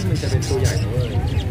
ที่มันจะเป็นตัวใหญ่เลย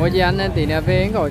mua gì ăn nên tỷ nè về rồi. gọi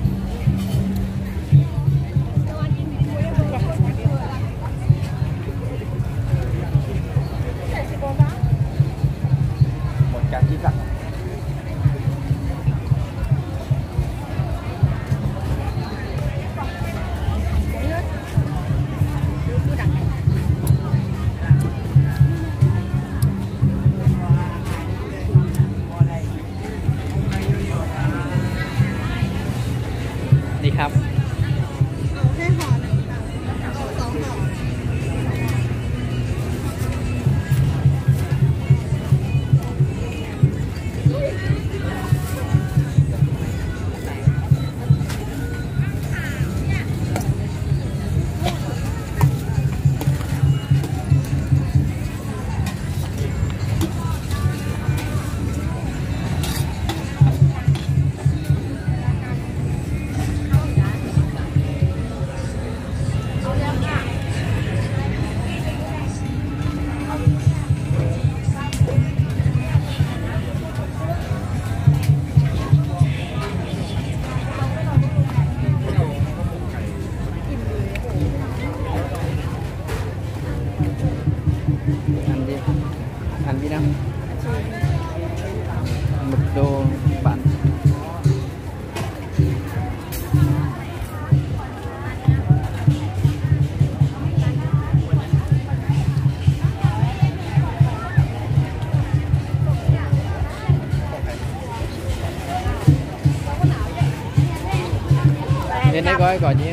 Đến đây coi có gì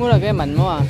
我是那个门嘛。